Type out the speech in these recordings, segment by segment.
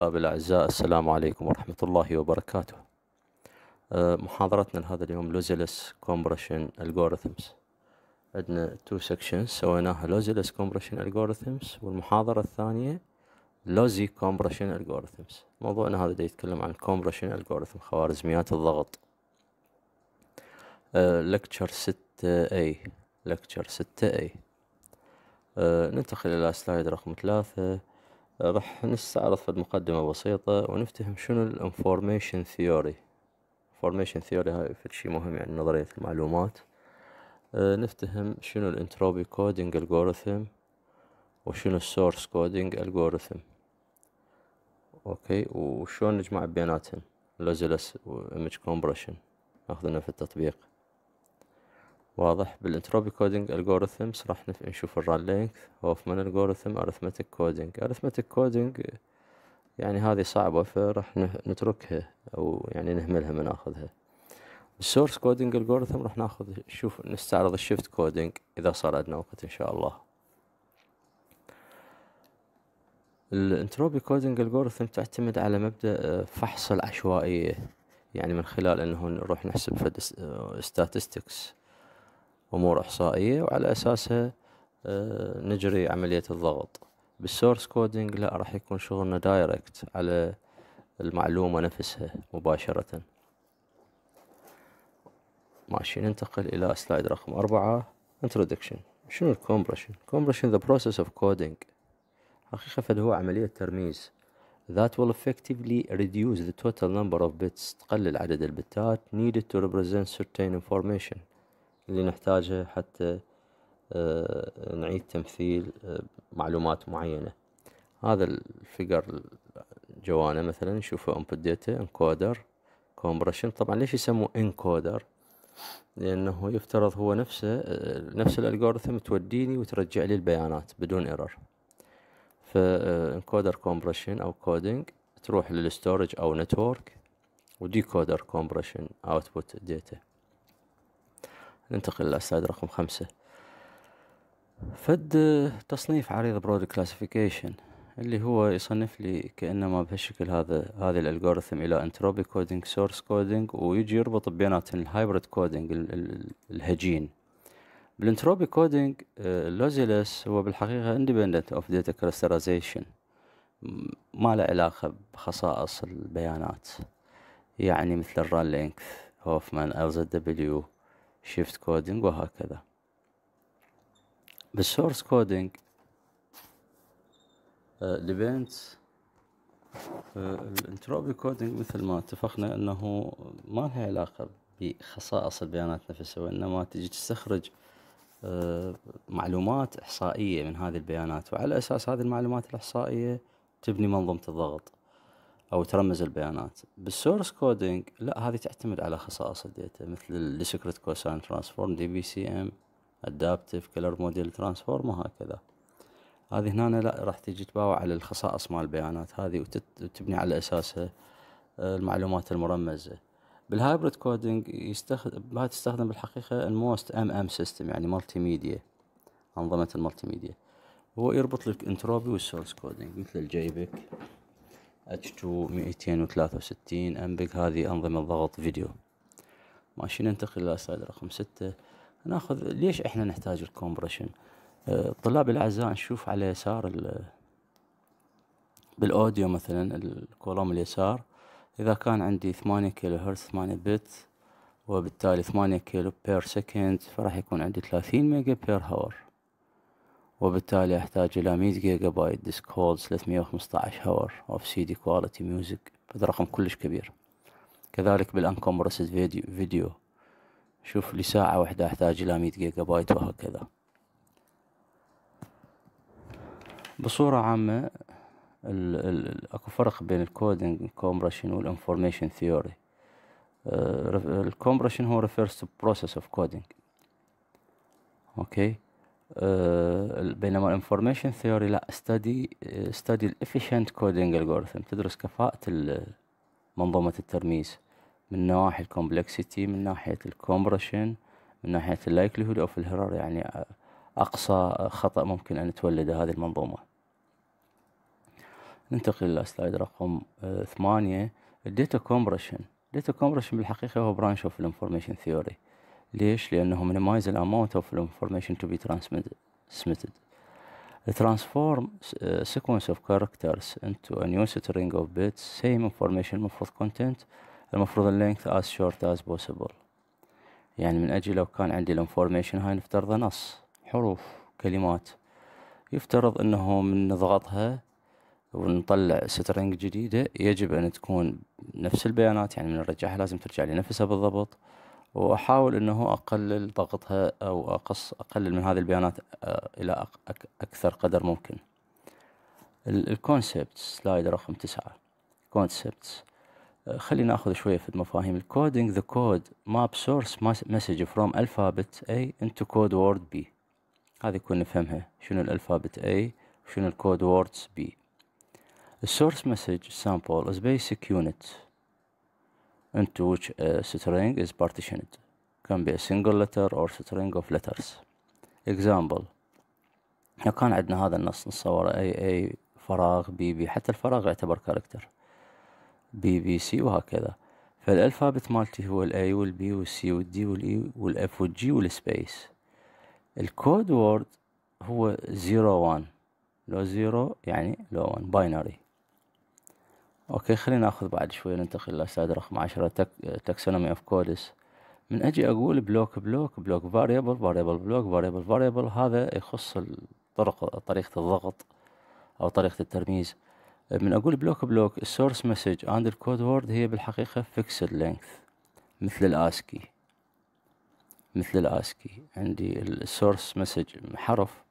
طلاب الأعزاء السلام عليكم ورحمة الله وبركاته. آه، محاضرتنا لهذا اليوم lossless compression algorithms عندنا two sections سويناها lossless compression algorithms والمحاضرة الثانية lossy compression algorithms موضوعنا هذا دا يتكلم عن compression algorithm خوارزميات الضغط. lecture ستة A lecture ستة A ننتقل إلى slide رقم ثلاثة. راح نستعرض في المقدمة بسيطة ونفتهم شنو ال information theory information theory هاي في شي مهم يعني نظرية المعلومات. أه نفتهم شنو ال entropy coding algorithm وشنو ال source coding algorithm okay؟ وشلون نجمع بيناتهم؟ lossless و image compression ناخذنا في التطبيق. واضح. بال entropy coding algorithms راح نشوف ال run length Huffman algorithm arithmetic coding arithmetic coding يعني هذه صعبة فراح نتركها أو يعني نهملها ما ناخذها ال source coding algorithm راح ناخذ شوف نستعرض ال shift coding إذا صار عندنا وقت إن شاء الله. ال entropy coding algorithm تعتمد على مبدأ فحص العشوائية. يعني من خلال إنه نروح نحسب فد statistics. أمور إحصائية وعلى أساسها نجري عملية الضغط. بال source coding لا راح يكون شغلنا direct على المعلومة نفسها مباشرة. ماشي ننتقل إلى slide رقم أربعة introduction. شنو ال compression compression the process of coding. حقيقة فد هو عملية ترميز. That will effectively reduce the total number of bits. تقلل عدد البتات. Needed to represent certain information. اللي نحتاجها حتى نعيد تمثيل معلومات معينة. هذا ال figure جوانا مثلا نشوفه input data encoder compression طبعا ليش يسموه encoder لأنه يفترض هو نفسه نفس ال algorithm توديني وترجع لي البيانات بدون error. ف encoder compression أو coding تروح لل storage أو network و decoder compression output data ننتقل لل slide رقم خمسة. فد تصنيف عريض broad classification اللي هو يصنف لي كأنما بهالشكل هذا هذه ال algorithm إلى entropy coding source coding ويجي يربط بيناتهم ال hybrid coding الهجين. بال entropy coding ال lossless هو بالحقيقة independent of data crystallization ما له علاقة بخصائص البيانات. يعني مثل ال run length هوفمان LZW shift coding وهكذا بال source coding depend ال entropy coding مثل ما اتفقنا إنه ما لها علاقة بخصائص البيانات نفسها وإنما تجي تستخرج آه، معلومات إحصائية من هذه البيانات وعلى أساس هذه المعلومات الإحصائية تبني منظومة الضغط. أو ترمز البيانات. بال source coding لا هذه تعتمد على خصائص ال data مثل ال discrete cosine transform DPCM adaptive color model transform وهكذا. هذه هنا لا راح تيجي تباوع على الخصائص مال البيانات هذه وتبني على أساسها آه، المعلومات المرمزة. بال hybrid coding يستخدم ما تستخدم بالحقيقة ال most MM system يعني multimedia أنظمة ال multimedia هو يربط لك entropy وال source coding مثل ال JPEG. اتش تو مئتين وثلاثة وستين MPEG هذه أنظمة ضغط فيديو. ماشي ننتقل إلى slide رقم ستة. ناخذ ليش إحنا نحتاج ال compression؟ الطلاب الأعزاء نشوف على يسار بال audio مثلا ال column اليسار. إذا كان عندي ثمانية كيلو هرتز ثمانية bit وبالتالي ثمانية كيلو per second فراح يكون عندي ثلاثين ميجا per hour وبالتالي أحتاج إلى مية جيجا بايت disk hold ثلاثمية وخمسطعش hour of CD quality music هذا رقم كلش كبير. كذلك بال uncompressed فيديو فيديو. شوف لساعة واحدة أحتاج إلى مية جيجا بايت وهكذا. بصورة عامة ال ال أكو فرق بين ال coding compression وال information theory ال compression هو refers to process of okay؟ آه، بينما ال information theory لا study study ال efficient coding algorithm تدرس كفاءة منظومة الترميز من نواحي ال complexity من ناحية ال compression من ناحية ال likelihood of ال error يعني أقصى خطأ ممكن أن تولده هذه المنظومة. ننتقل إلى slide رقم آه، ثمانية ال data compression ال data compression بالحقيقة هو branch of ال information theory ليش؟ لأنه minimize the amount of information to be transmitted transform uh, sequence of characters into a new string of bits same information المفروض content المفروض length as short as possible. يعني من أجل لو كان عندي ال information هاي نفترض نص حروف كلمات. يفترض إنه من نضغطها ونطلع string جديدة يجب أن تكون نفس البيانات يعني من نرجعها لازم ترجع لي نفسها بالضبط. وأحاول إنه أقلل ضغطها أو أقص أقلل من هذه البيانات آه، إلى أكثر قدر ممكن. ال concept slide رقم تسعة. concepts خلينا نأخذ شوية في المفاهيم. الكودينج the code. map source message from alphabet A into code word B. هذه يكون نفهمها. شنو الالفابت A وشنو الكود ووردز B source message sample is basic unit. Into which a string is partitioned. Can be a single letter or string of letters. Example. لو كان عندنا هذا النص نصوره A A فراغ B B. حتى الفراغ يعتبر character B B C وهكذا. فال alphabet مالتي هو الاي والبي والسي والدي والاي والاف والجي والسبيس الكود وورد هو zero one لو zero يعني لو one binary okay خلينا نأخذ بعد شوي ننتقل إلى slide رقم عشرة tax taxonomy of codes من أجي أقول block block block variable variable block variable variable هذا يخص الطرق طريقة الضغط أو طريقة الترميز. من أقول block block ال source message عند ال code word هي بالحقيقة fixed length مثل ال ASCII مثل ال ASCII عندي ال source message حرف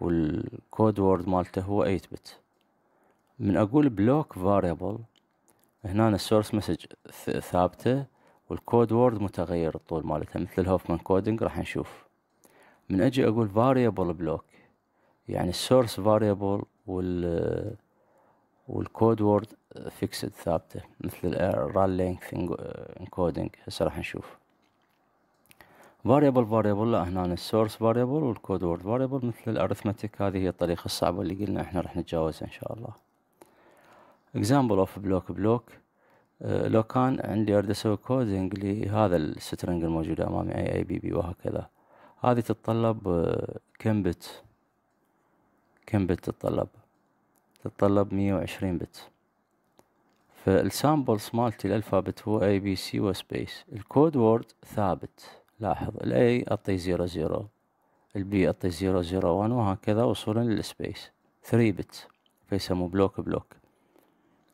وال code word مالته هو 8 bit من أقول block variable هنا ال source message ثابتة وال code word متغير الطول مالتها مثل الهوفمان coding راح نشوف. من أجي أقول variable block يعني ال source variable وال وال code word fixed ثابتة مثل ال run length encoding هسه راح نشوف. variable variable لا هنا ال source variable وال code word variable مثل ال arithmetic هذه هي الطريقة الصعبة اللي قلنا إحنا راح نتجاوزها إن شاء الله. Example of block block. لو كان عندي أريد أسوي coding لهذا ال string الموجود أمامي A A B B وهكذا. هذه تتطلب أه كم bit كم bit تتطلب. تتطلب مية وعشرين bit فال symbols مالتي ال alphabet هو A B C و space ال code word ثابت. لاحظ ال A أعطي zero zero. ال B أعطي zero zero one وهكذا وصولا لل space three bit فيسموه block block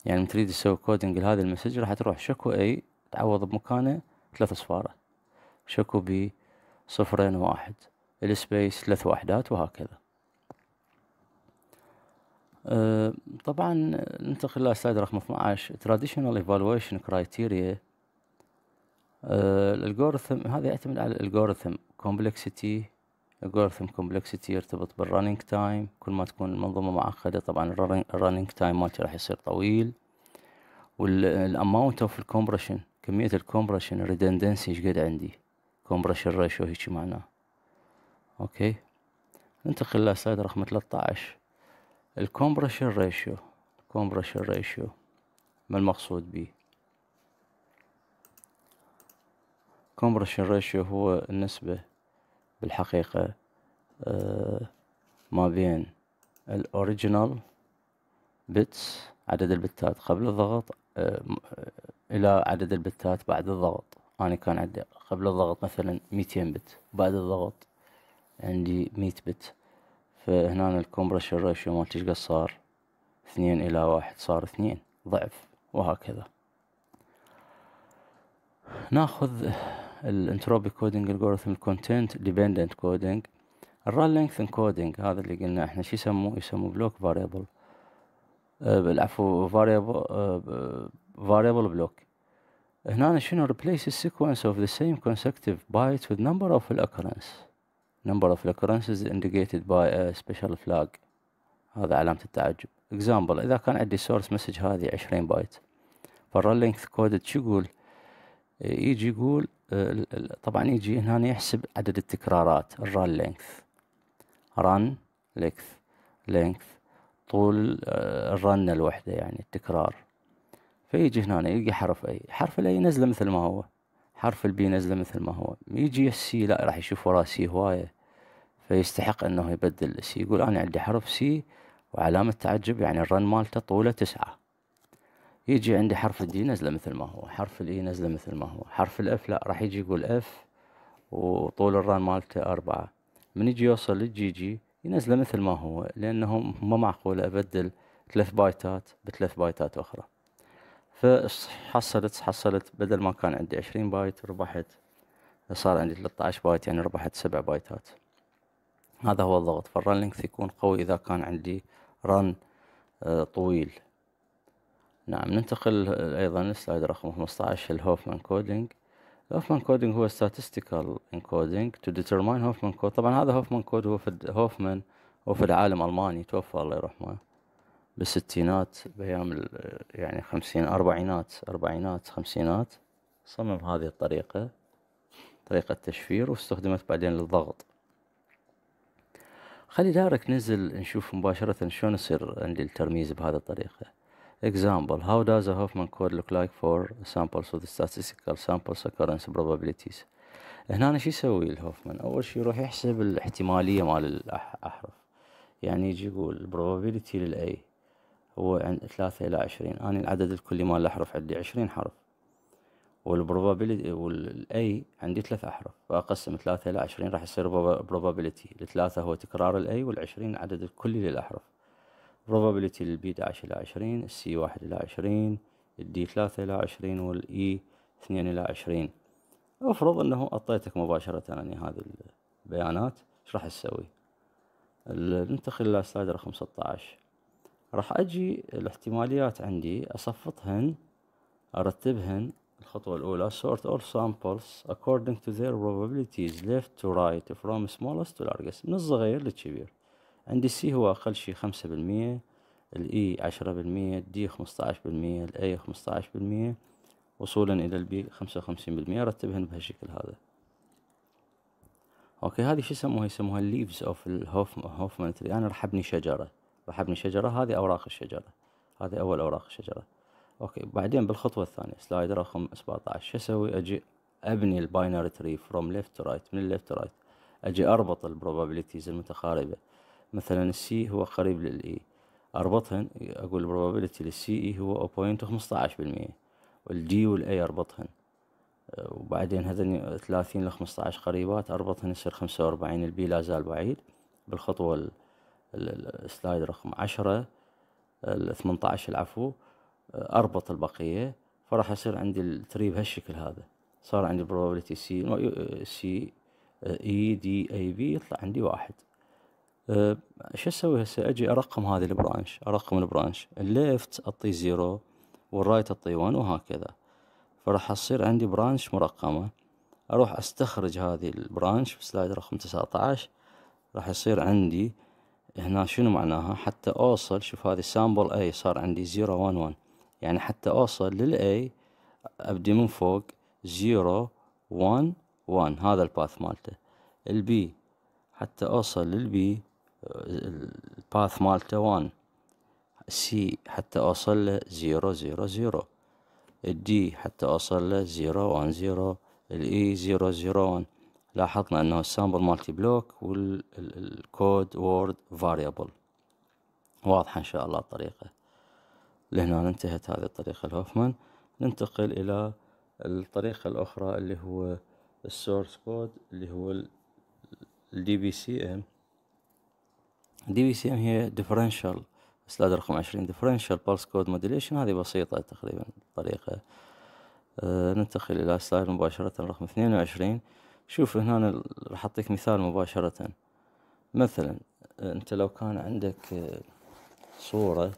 يعني من تريد تسوي coding لهذا ال message راح تروح شكو A تعوض بمكانه ثلاث صفارا شكو B صفرين واحد. ال space ثلاث وحدات وهكذا. أه طبعا ننتقل إلى slide رقم 12 traditional evaluation criteria. أه ال algorithm هذا يعتمد على ال algorithm complexity ال algorithm complexity يرتبط بال running time كل ما تكون المنظومة معقدة طبعا ال running time مالتي راح يصير طويل. وال amount of ال compression كمية ال compression redundancy إيش قد عندي؟ compression ratio هيجي معناه. okay؟ ننتقل إلى slide رقم 13 ال compression ratio ال compression ratio ما المقصود به؟ compression ratio هو النسبة بالحقيقة آه ما بين ال original bits عدد البتات قبل الضغط آه إلى عدد البتات بعد الضغط. أنا كان عندي قبل الضغط مثلا ميتين بت بعد الضغط عندي مية بت. فهنا ال compression ratio مالتي قد صار اثنين إلى واحد صار اثنين ضعف وهكذا. ناخذ ال entropy coding algorithm ال content dependent coding ال run length encoding هذا اللي قلنا إحنا شو يسموه؟ يسموه block variable العفو variable variable block هنا شنو؟ the sequence of the same consecutive bytes with number of occurrence. Number of occurrences indicated by a special flag. هذا علامة التعجب. Example إذا كان عندي source message هذه عشرين بايت فال run length coded شو يقول؟ يجي يقول طبعا يجي هنا يحسب عدد التكرارات. ال run length. run length. length. طول آه، الرنة الوحدة يعني التكرار. فيجي هنا يلقي حرف اي حرف ال A نزله مثل ما هو. حرف ال B نزله مثل ما هو. يجي ال C لا راح يشوف وراه C هواية. فيستحق إنه يبدل ال C يقول أنا عندي حرف C وعلامة تعجب يعني ال run مالته طوله تسعة. يجي عندي حرف ال D نزله مثل ما هو حرف ال E نزله مثل ما هو حرف ال F لا راح يجي يقول F وطول ال run مالته أربعة. من يجي يوصل لل G G ينزله مثل ما هو لأنه ما معقول أبدل ثلاث بايتات بثلاث بايتات أخرى. فحصلت حصلت بدل ما كان عندي عشرين بايت ربحت صار عندي 13 بايت يعني ربحت سبع بايتات. هذا هو الضغط. فال run length يكون قوي إذا كان عندي run آه، طويل. نعم ننتقل أيضا ل slide رقم 15 ال Huffman coding ال Huffman coding هو statistical encoding to determine Huffman code طبعا هذا Huffman code هو في هوفمان هو في العالم ألماني توفى الله يرحمه بالستينات بأيام يعني خمسين أربعينات أربعينات خمسينات. صمم هذه الطريقة طريقة تشفير واستخدمت بعدين للضغط. خلي دارك ننزل نشوف مباشرة شلون يصير عندي الترميز بهذه الطريقة. Example how does a Hoffman code look like for samples of the statistical samples occurrence probabilities? هنا شو يسوي الهوفمان؟ أول شي يروح يحسب الاحتمالية مال الأحرف. يعني يجي يقول probability للاي هو عند ثلاثة إلى عشرين. أنا العدد الكلي مال الأحرف عندي عشرين حرف. وال probability وال A عندي ثلاث أحرف. فأقسم ثلاثة إلى عشرين راح يصير probability. الثلاثة هو تكرار ال A والعشرين العدد الكلي للأحرف. Probability لل B عشر إلى عشرين ال C واحد إلى عشرين ال D ثلاثة إلى عشرين وال E اثنين إلى عشرين. افرض إنه أعطيتك مباشرة يعني هذه البيانات إيش راح تسوي؟ ننتقل إلى slide رقم ستة عشر راح أجي الاحتماليات عندي أصفطهن أرتبهن الخطوة الأولى sort all samples according to their probabilities left to right from smallest to largest من الصغير للكبير. عندي ال C هو أقل شي خمسة بالمية ال E عشرة بالمية ال D خمسطعش بالمية ال A خمسطعش بالمية وصولا إلى ال B خمسة وخمسين بالمية. رتبهن بهالشكل هذا. okay هذه شو يسموها؟ يسموها ال leaves of ال Huffman tree أنا راح ابني شجرة. راح ابني شجرة. هذه أوراق الشجرة. هذه أول أوراق الشجرة. okay بعدين بالخطوة الثانية slide رقم سبعتاش شو أسوي؟ أجي أبني ال binary tree from left to right من ال left to right أجي أربط ال probabilities المتقاربة. مثلا السي هو قريب للاي أربطهن أقول ال probability لل C E هو point خمسطعش بالمية. وال D وال A أربطهن. وبعدين هذني ثلاثين لخمسطعش قريبات أربطهن يصير خمسة وأربعين. ال B لا زال بعيد. بالخطوة ال slide رقم عشرة الثمنتاش العفو أربط البقية. فراح يصير عندي ال tree بهالشكل هذا. صار عندي probability C C E D A B يطلع عندي واحد. أه شو أسوي هسه؟ أجي أرقم هذه ال branch أرقم ال branch. ال left أعطيه zero وال right أعطيه one وهكذا. فراح تصير عندي branch مرقمة. أروح أستخرج هذه ال branch في slide رقم تسعة عشر. راح يصير عندي هنا شنو معناها؟ حتى أوصل شوف هذه sample A صار عندي zero one one يعني حتى أوصل لل A أبدي من فوق zero one one هذا ال path مالته. ال B حتى أوصل لل B ال path مالته one C حتى أوصل له zero zero zero ال D حتى أوصل له zero one zero ال E zero zero one لاحظنا إنه ال sample مالتي block وال code word variable واضحة إن شاء الله الطريقة لهنا انتهت هذه الطريقة ال Huffman ننتقل إلى الطريقة الأخرى اللي هو ال source code اللي هو الدي بي سي ام دي بي سي ام هي differential slide رقم عشرين differential pulse code modulation هذه بسيطة تقريبا الطريقة أه ننتقل إلى slide مباشرة رقم اثنين وعشرين. شوف هنا راح أعطيك مثال مباشرة. مثلا أنت لو كان عندك صورة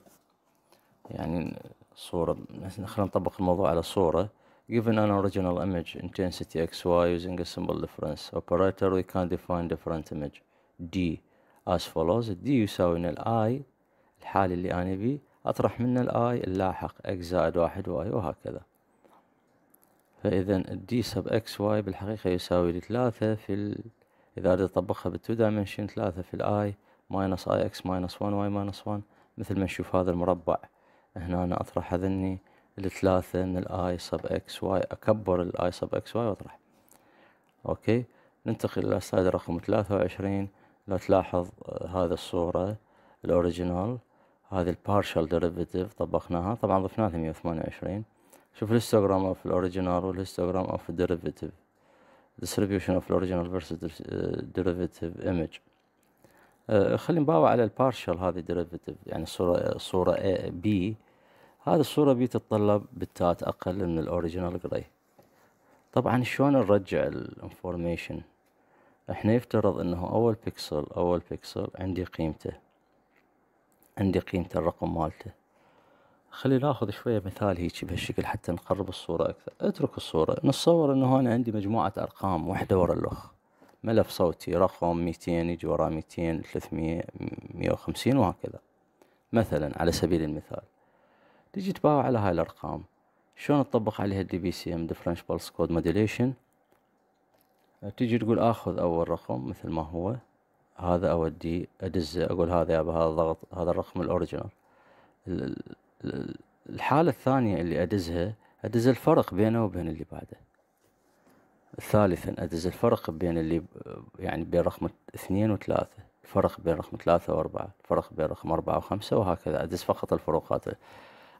يعني صورة خلينا نطبق الموضوع على صورة. Given an original image intensity xy using a symbol difference. Operator we can define different image. D. as follows d يساوي من ال I الحالي اللي أنا بيه أطرح منه ال I اللاحق x زائد واحد y وهكذا. فاذا ال D sub x y بالحقيقة يساوي لي ثلاثة في ال... إذا أريد أطبقها بال two dimension ثلاثة في ال I minus I x minus one y minus one مثل ما نشوف هذا المربع. هنا أنا أطرح هذني الثلاثة من ال I sub x y أكبر ال I sub x y وأطرح. Okay؟ ننتقل إلى slide رقم ثلاثة وعشرين. لو تلاحظ هذا الصورة ال original هذه ال partial derivative طبقناها طبعا ضفنا لها مية وثمانية وعشرين. شوف الهيستوغرام اوف الأوريجينال والهيستوغرام اوف الديريفيتيف distribution of الأوريجينال versus image. آه، خلينا نباوع على ال partial هذه derivative يعني الصورة الصورة A B. هذه الصورة B تتطلب بتات أقل من ال original gray طبعا شلون نرجع ال information إحنا يفترض إنه أول بيكسل أول بيكسل عندي قيمته عندي قيمة الرقم مالته. خلي ناخذ شوية مثال هيجي بهالشكل حتى نقرب الصورة أكثر. اترك الصورة. نتصور إنه أنا عندي مجموعة أرقام واحدة ورا الأخ ملف صوتي رقم ميتين يجي وراه ميتين ثلاثمية مية وخمسين وهكذا. مثلا على سبيل المثال. تجي تباوع على هاي الأرقام. شلون تطبق عليها ال DPCM difference pulse code modulation تيجي تقول آخذ أول رقم مثل ما هو هذا اوديه ادزه أقول هذا يابا هذا ضغط هذا الرقم ال original. الحالة الثانية اللي أدزها أدز الفرق بينه وبين اللي بعده. ثالثا أدز الفرق بين اللي يعني بين رقم اثنين وثلاثة. الفرق بين رقم ثلاثة وأربعة الفرق بين رقم أربعة وخمسة وهكذا. أدز فقط الفروقات.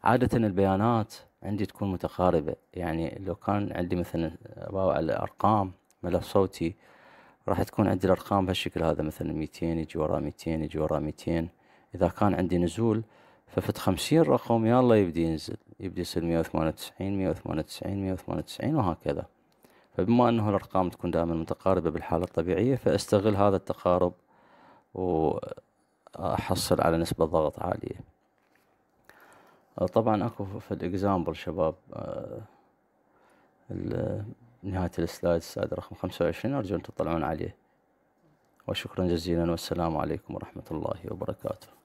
عادة البيانات عندي تكون متقاربة. يعني لو كان عندي مثلا على الأرقام ملف صوتي راح تكون عندي الأرقام بهالشكل هذا مثلا ميتين يجي وراه ميتين يجي وراه ميتين. إذا كان عندي نزول ففت خمسين رقم يلا يبدي ينزل يبدي يصير مية وثمانية وتسعين مية وثمانية وتسعين مية وثمانية وتسعين وهكذا. فبما أنه الأرقام تكون دائما متقاربة بالحالة الطبيعية فأستغل هذا التقارب وأحصل على نسبة ضغط عالية. طبعا أكو في ال example شباب آه، نهاية ال slide ال slide رقم خمسة وعشرين أرجو أن تطلعون عليه. وشكرا جزيلا والسلام عليكم ورحمة الله وبركاته.